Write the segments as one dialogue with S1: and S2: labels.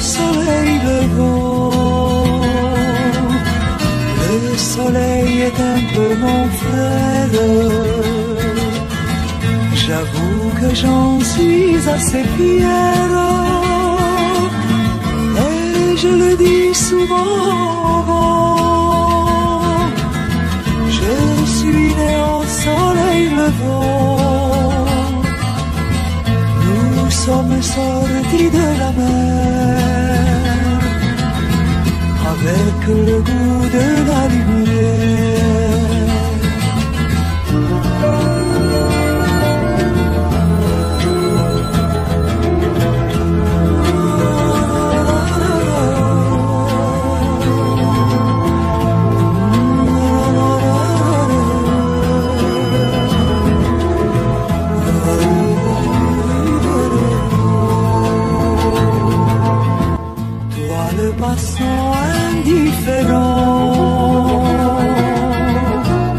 S1: soleil levant. Le soleil est un peu mon frère. J'avoue que j'en suis assez fière. Et je le dis souvent. Je suis né au soleil levant. 刻了故的 passant indifférent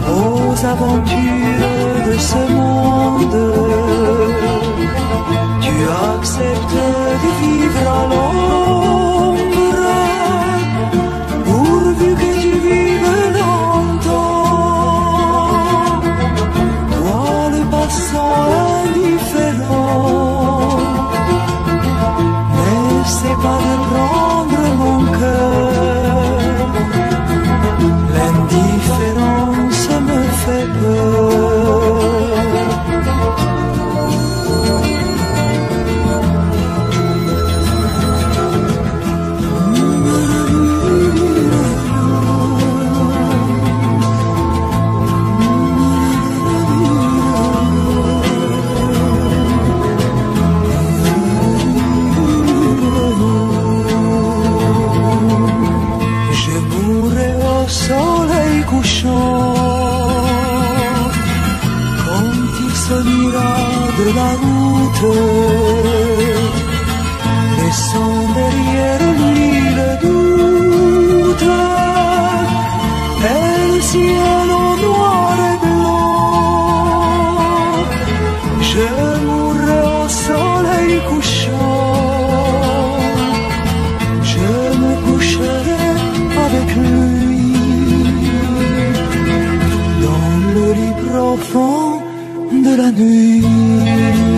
S1: aux aventures de ce monde, tu acceptes de vivre à de la route, laissant derrière lui le doute et le ciel au noir et blanc. Je mourrai au soleil couchant. Je me coucherai avec lui dans le lit profond んぶらぬ